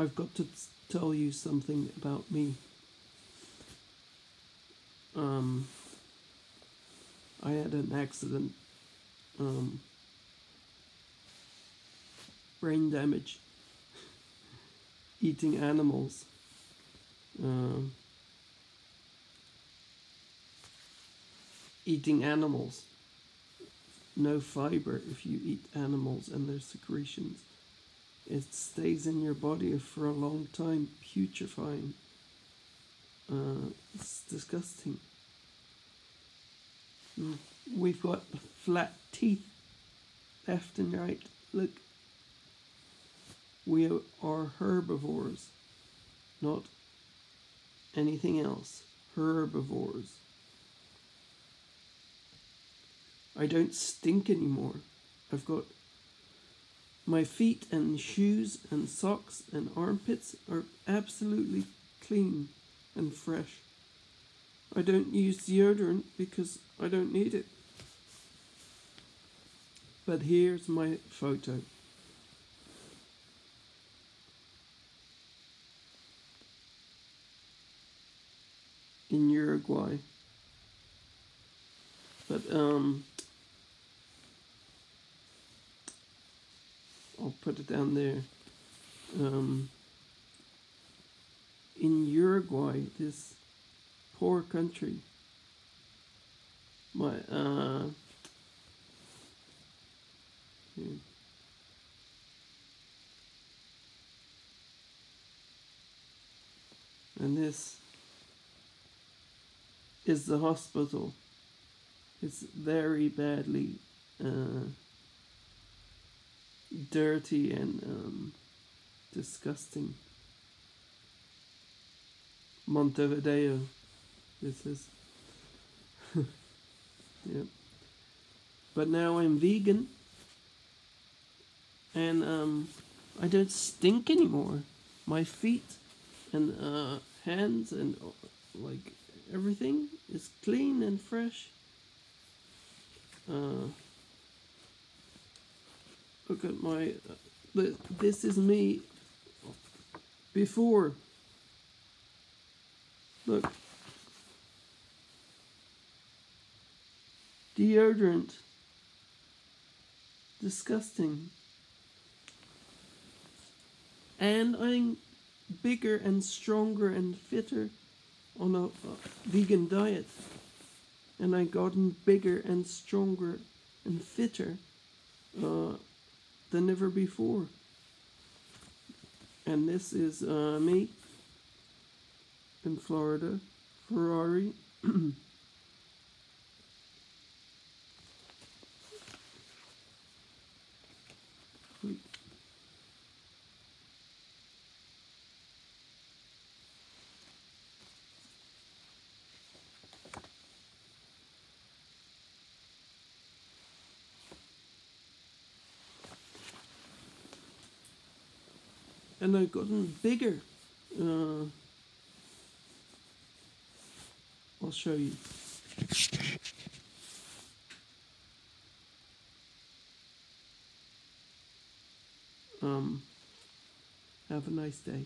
I've got to tell you something about me. Um, I had an accident. Um, brain damage. Eating animals. Um, eating animals. No fiber if you eat animals and their secretions. It stays in your body for a long time, putrefying. Uh, it's disgusting. We've got flat teeth left and right. Look. We are herbivores, not anything else. Herbivores. I don't stink anymore. I've got my feet and shoes and socks and armpits are absolutely clean and fresh. I don't use deodorant because I don't need it. But here's my photo. In Uruguay. But um I'll put it down there. Um, in Uruguay, this poor country, my uh, here. and this is the hospital. It's very badly. Uh, dirty and um, disgusting. Montevideo, this is. yep. But now I'm vegan, and um, I don't stink anymore. My feet and uh, hands and uh, like everything is clean and fresh. Uh, look at my uh, this is me before. Look. Deodorant. Disgusting. And i'm bigger and stronger and fitter on a, a vegan diet. And I've gotten bigger and stronger and fitter uh, than ever before. And this is uh, me in Florida, Ferrari. and I've gotten bigger. Uh, I'll show you. Um, have a nice day.